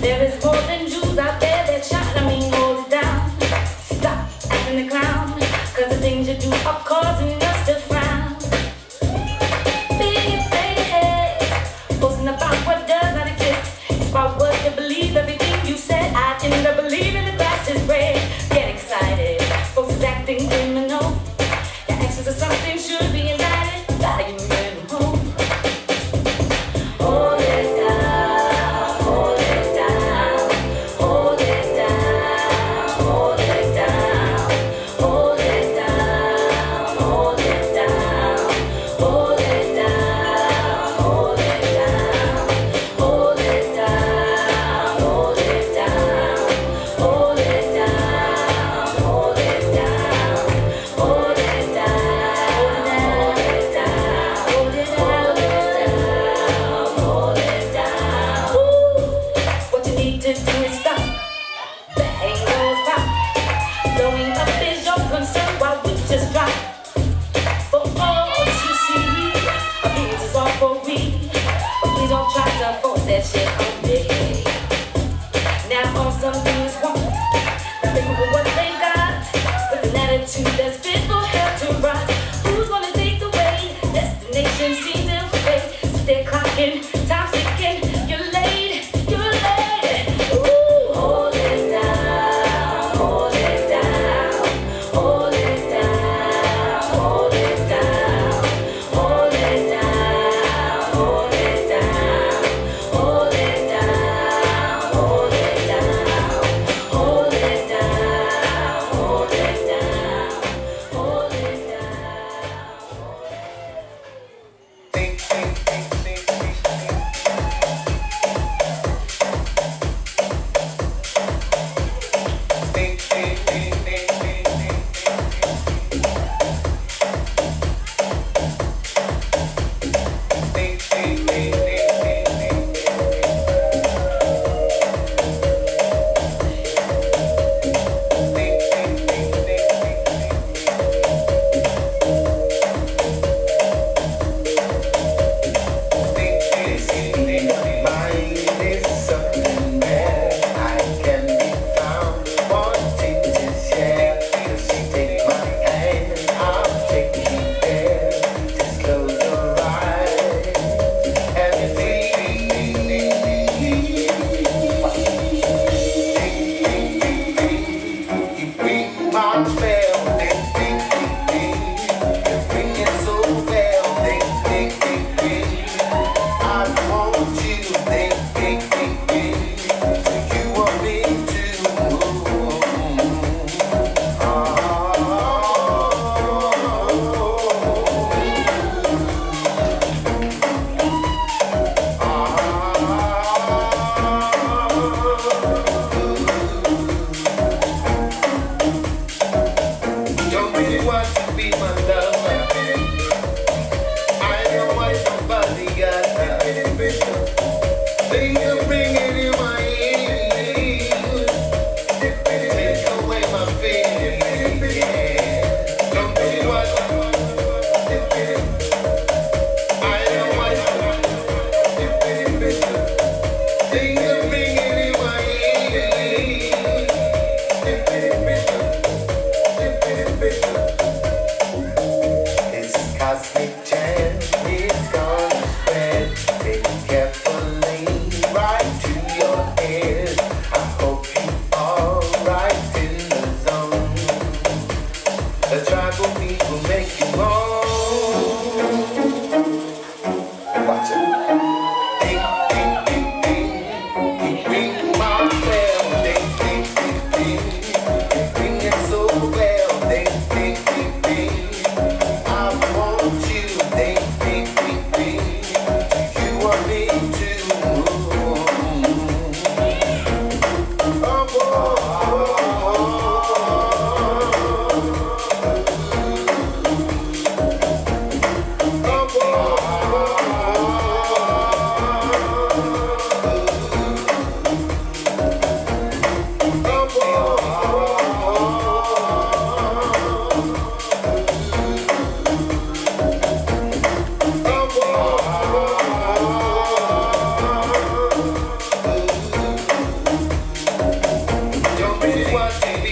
There is more than. hey, hey. for me will make you wrong. Lord,